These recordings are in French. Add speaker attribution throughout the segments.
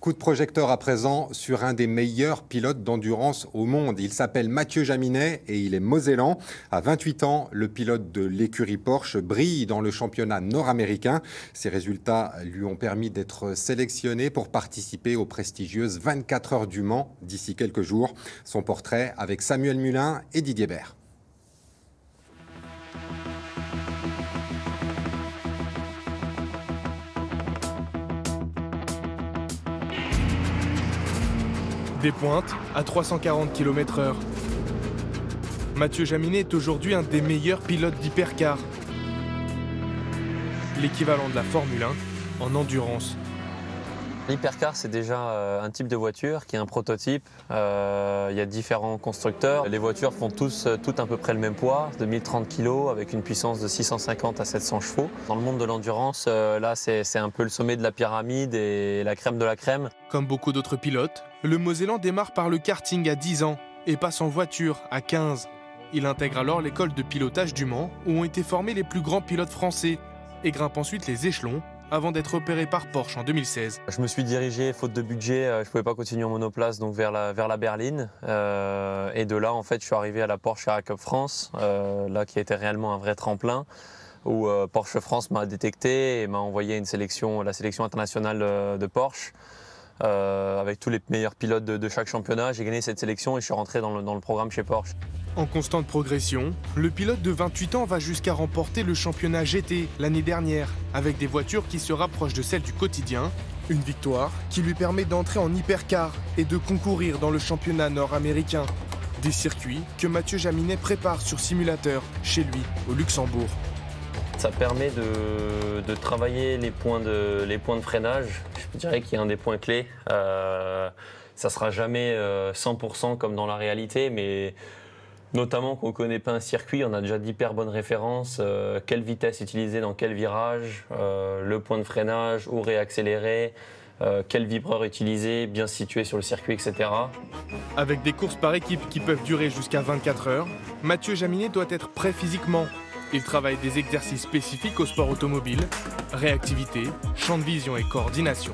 Speaker 1: Coup de projecteur à présent sur un des meilleurs pilotes d'endurance au monde. Il s'appelle Mathieu Jaminet et il est mosellan. À 28 ans, le pilote de l'écurie Porsche brille dans le championnat nord-américain. Ses résultats lui ont permis d'être sélectionné pour participer aux prestigieuses 24 heures du Mans d'ici quelques jours. Son portrait avec Samuel Mulin et Didier Bert.
Speaker 2: Des pointes à 340 km/h. Mathieu Jaminet est aujourd'hui un des meilleurs pilotes d'hypercar. L'équivalent de la Formule 1 en endurance.
Speaker 3: L'hypercar, c'est déjà euh, un type de voiture qui est un prototype. Euh, il y a différents constructeurs. Les voitures font tous euh, toutes à peu près le même poids, de 1030 kg, avec une puissance de 650 à 700 chevaux. Dans le monde de l'endurance, là, c'est un peu le sommet de la pyramide et la crème de la crème.
Speaker 2: Comme beaucoup d'autres pilotes, le Mosellan démarre par le karting à 10 ans et passe en voiture à 15. Il intègre alors l'école de pilotage du Mans, où ont été formés les plus grands pilotes français, et grimpe ensuite les échelons avant d'être opéré par Porsche en 2016.
Speaker 3: Je me suis dirigé, faute de budget, euh, je ne pouvais pas continuer en monoplace, donc vers la, berline. Euh, et de là, en fait, je suis arrivé à la Porsche Carrera Cup France, euh, là qui a été réellement un vrai tremplin, où Porsche France m'a détecté et m'a envoyé une sélection, la sélection internationale de Porsche. avec tous les meilleurs pilotes de, chaque championnat. J'ai gagné cette sélection et je suis rentré dans le programme chez Porsche.
Speaker 2: En constante progression, le pilote de 28 ans va jusqu'à remporter le championnat GT l'année dernière, avec des voitures qui se rapprochent de celles du quotidien. Une victoire qui lui permet d'entrer en hypercar et de concourir dans le championnat nord-américain. Des circuits que Mathieu Jaminet prépare sur simulateur chez lui au Luxembourg.
Speaker 3: Ça permet de, travailler les points de, freinage. Je dirais qu'il y a un des points clés. Euh, ça sera jamais 100% euh, comme dans la réalité, mais Notamment qu'on ne connaît pas un circuit, on a déjà d'hyper bonnes références, euh, quelle vitesse utiliser dans quel virage, euh, le point de freinage, où réaccélérer, euh, quel vibreur utiliser, bien situé sur le circuit, etc.
Speaker 2: Avec des courses par équipe qui peuvent durer jusqu'à 24 heures, Mathieu Jaminet doit être prêt physiquement. Il travaille des exercices spécifiques au sport automobile, réactivité, champ de vision et coordination.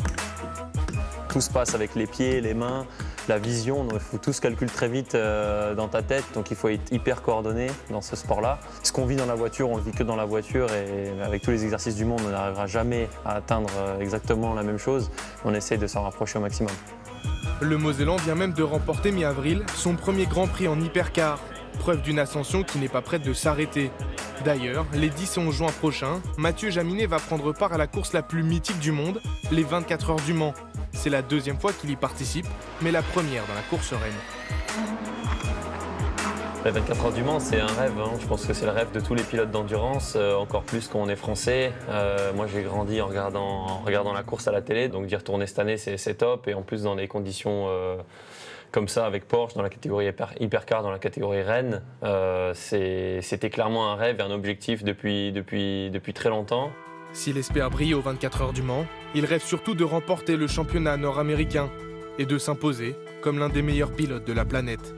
Speaker 3: Tout se passe avec les pieds, les mains, la vision, il faut tout se calculer très vite euh, dans ta tête, donc il faut être hyper coordonné dans ce sport-là. Ce qu'on vit dans la voiture, on le vit que dans la voiture et avec tous les exercices du monde, on n'arrivera jamais à atteindre euh, exactement la même chose. On essaye de s'en rapprocher au maximum.
Speaker 2: Le Mosellan vient même de remporter mi-avril son premier Grand Prix en hypercar, preuve d'une ascension qui n'est pas prête de s'arrêter. D'ailleurs, les 10 et 11 juin prochains, Mathieu Jaminet va prendre part à la course la plus mythique du monde, les 24 heures du Mans, c'est la deuxième fois qu'il y participe, mais la première dans la course reine.
Speaker 3: La 24 heures du Mans, c'est un rêve. Hein. Je pense que c'est le rêve de tous les pilotes d'endurance, euh, encore plus quand on est français. Euh, moi, j'ai grandi en regardant, la course à la télé, donc d'y retourner cette année, c'est top. Et en plus, dans des conditions euh, comme ça, avec Porsche, dans la catégorie hypercar, dans la catégorie Rennes, c'était clairement un rêve et un objectif depuis très longtemps.
Speaker 2: S'il espère briller aux 24 heures du Mans, il rêve surtout de remporter le championnat nord-américain et de s'imposer comme l'un des meilleurs pilotes de la planète.